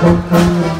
¡Gracias!